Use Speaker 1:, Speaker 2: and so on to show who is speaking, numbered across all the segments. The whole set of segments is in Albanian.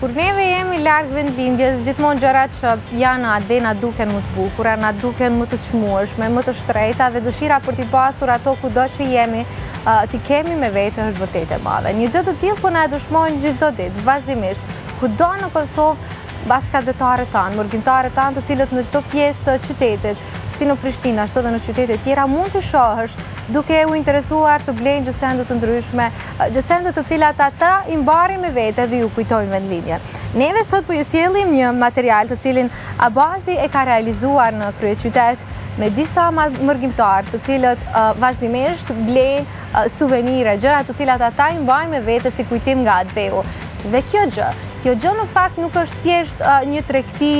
Speaker 1: Kur neve jemi larg vendlindjes, gjithmonë gjërat që janë atje na duken më të bukura, na duken më të çmueshme, më të shtrejta dhe dëshira për t'i pasur ato kudo që jemi, t'i kemi me vete është vërtet e madhe. Një gjë të tillë po na e dëshmojnë çdo ditë, vazhdimisht, kudo në Kosovë, bashkatdhetarët tanë, mërgimtarët tanë, të cilët në çdo pjesë të qytetit si në Prishtinë, ashtu dhe në qytete tjera, mund të shohësh duke u interesuar të blejnë gjësende të ndryshme, gjësende të cilat ata i marrin me vete dhe ju kujtojnë vendlindjen. Neve sot pra po ju sjellim një material të cilin Abazi e ka realizuar në kryeqytet me disa mërgimtarë të cilët vazhdimisht blejnë suvenire, gjëra të cilat ata i marrin me vete si kujtim nga atdheu. Dhe kjo gjë, kjo gjë në fakt nuk është thjesht një treg ti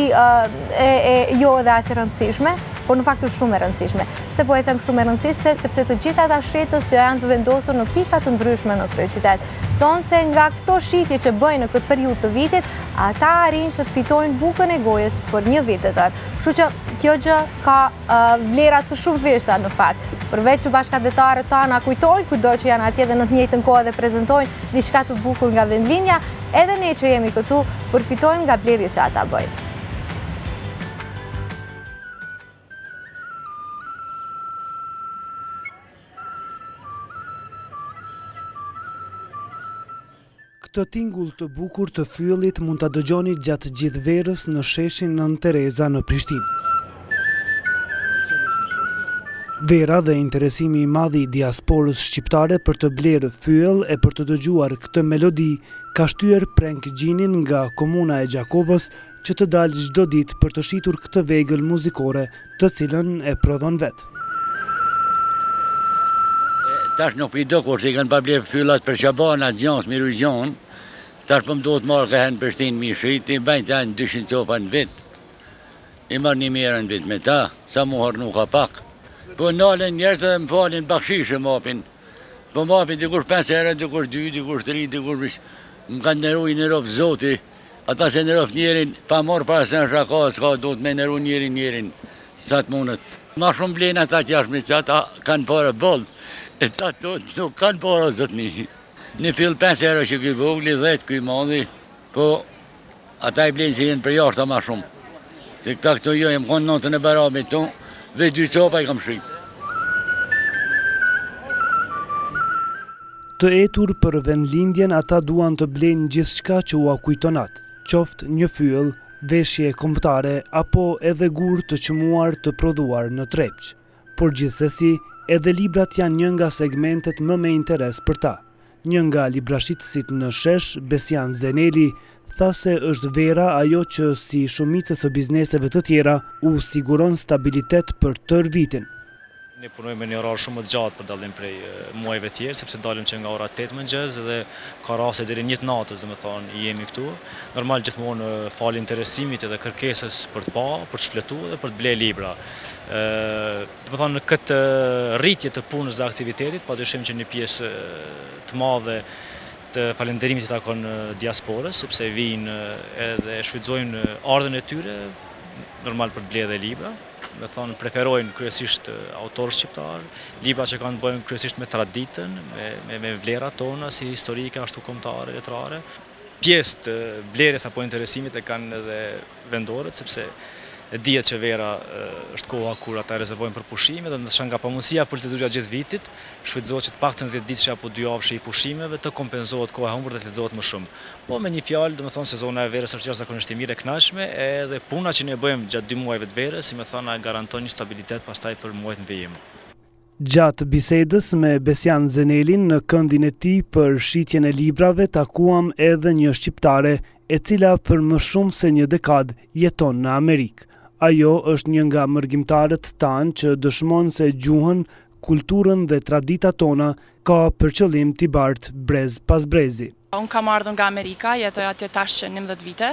Speaker 1: jo edhe aq e rëndësishme, por në fakt është shumë e rëndësishme. Pse po e them shumë e rëndësishme, sepse të gjithë ata shitës që janë të vendosur në pika të ndryshme në këtë qytet, thonë se nga këto shitje që bëjnë në këtë periudhë të vitit, ata arrijnë që të fitojnë bukën e gojës për një vit të tërë. Kështu që kjo gjë ka vlera të shumëfishta në fakt. Përveç që bashkatdhetarët tanë kujtojnë, kudo që janë atje dhe në të njëjtën kohë dhe prezentojnë diçka të bukur nga vendlindja, edhe ne që jemi këtu, përfitojmë nga blerjet që ata bëjnë.
Speaker 2: Këtë tingull të bukur të fyellit mund ta dëgjoni gjatë gjithë verës në sheshin Nënë Tereza në Prishtinë. Vera dhe interesimi i madh i diasporës shqiptare për të blerë fyell e për të dëgjuar këtë melodi ka shtyer Prenk Gjinin nga komuna e Gjakovës që të dalë çdo ditë për të shitur këtë vegël muzikore të cilën e prodhon vetë.
Speaker 3: Tash nuk i do kërkush si kanë pas ble fyllat për çobana, gjënës, miru gjënë, tash po më duhet me ardhë këtu në Prishtinë, m'i shitë, i bëj diku nja 200 copa në vit, i marr një mijë euro në vit me ta, sa me hangër bukë pak. Po nalën njerëz dhe më falin bakshish më apin, po më apin dikush 5 euro, dikush 2, dikush 3, dikush 20, më kanë nderu i nderoftë zoti, Ata që nderojnë njerin pa marrë parasysh çka ka e s'ka duhet me nderu njeri njerin sa të mundet. Ma shumë blejnë ata t'jashtmit që ata kanë pare boll e këta t'tut nuk kanë pare o zotni. Një fyll pesë euro që ky vogli dhjetë ky i madhi po ata i blejnë se janë për jashta ma shumë se këta këtu jo jam kon natën e Bajramit këtu veç dy copa i kam shit.
Speaker 2: Të etur për vendlindjen ata duan të blejnë gjithçka që ua kujton atë, qoftë një fyell, veshje kombëtare apo edhe gurë të çmuar të prodhuar në Trepçë. Por gjithsesi, edhe librat janë një nga segmentet më me interes për ta. Një nga librashitësit në shesh, Besian Zeneli, tha se është vera ajo që si shumicës së bizneseve të tjera u siguron stabilitet për tërë vitin.
Speaker 4: Ne punojmë me një orar shumë më të gjatë për dallim prej muajve tjerë, sepse dalim që nga ora 8 mëngjes dhe ka raste deri dhjetë të natës, domethënë, jemi këtu. Normal gjithmonë falë interesimit edhe kërkesës për të pa, për të shfletu dhe për të ble libra. Domethënë, në këtë rritje të punës dhe aktivitetit, pa dyshim që një pjesë të madhe të falënderimit i takon diasporës, sepse vijnë edhe e shfrytëzojnë ardhën e tyre, normal për të ble edhe libra, domethënë preferojnë kryesisht autorë shqiptarë, libra që kanë të bëjnë kryesisht me traditën, me, me, me vlera tona, si historike, ashtu komtare, letrare. Pjesë të blerjes apo interesimit e kanë edhe vendorët, sepse dihet që vera është koha kur ata rezervojnë për pushime dhe ndoshta nga pamundësia e politë gjatë gjithë vitit, shfrytëzohet që të paktën 10 ditëshi apo dyjavëshi i pushimeve të kompenzohet koha e humbur dhe të lexohet më shumë. Po me një fjalë, domethënë sezona e verës është jashtëzakonisht e mirë, e kënaqshme, edhe puna që ne bëjmë gjatë dy muajve të verës, si me thanë, na garanton një stabilitet pastaj për muajt në vijim.
Speaker 2: Gjatë bisedës me Besian Zenelin në këndin e tij për shitjen e librave takuam edhe një shqiptare, e cila për më shumë se një dekadë jeton në Amerikë. Ajo është një nga mërgimtarët tanë që dëshmon se gjuhën, kulturën dhe traditat tona ka për qëllim t'i bartë brez pas brezi.
Speaker 5: Unë kam ardhë nga Amerika, jetoj atje tash që njëmbëdhjetë vite.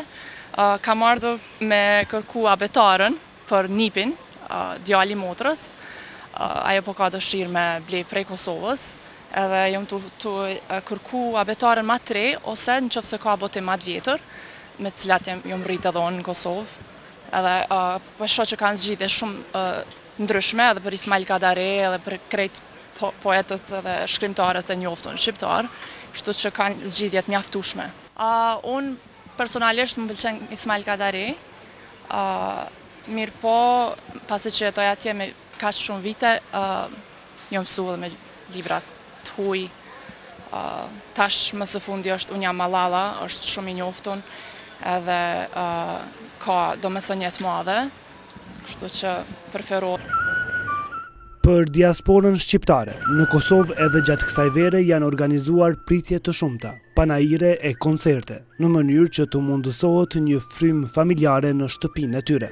Speaker 5: Kam ardhë me kërku abetaren për nipin, djali i motrës. Ajo po ka dëshirë me ble prej Kosovës, edhe jom tu tu kërku abetaren ma të re ose në qoftë se ka botim ma të vjetër, me të cilat jom rritë edhe unë në Kosovë. Edhe po e shoh që kanë zgjedhje shumë ndryshme edhe për Ismail Kadare edhe për krejt poetët edhe shkrimtarët e njoftun shqiptarë, kështu që kanë zgjedhje të mjaftueshme. Unë personalisht më pëlqen Ismail Kadare, mirëpo pasi që jetoj atje me kaq shumë vite, jom mësu edhe me libra të huaj, tash më së fundi është Unë jam Malala, është shumë i njoftun edhe ka domethënie të madhe. Kështu që preferoj.
Speaker 2: Për diasporën shqiptare, në Kosovë edhe gjatë kësaj vere janë organizuar pritje të shumta, panaire e koncerte, në mënyrë që të mundësohet një frymë familjare në shtëpinë e tyre.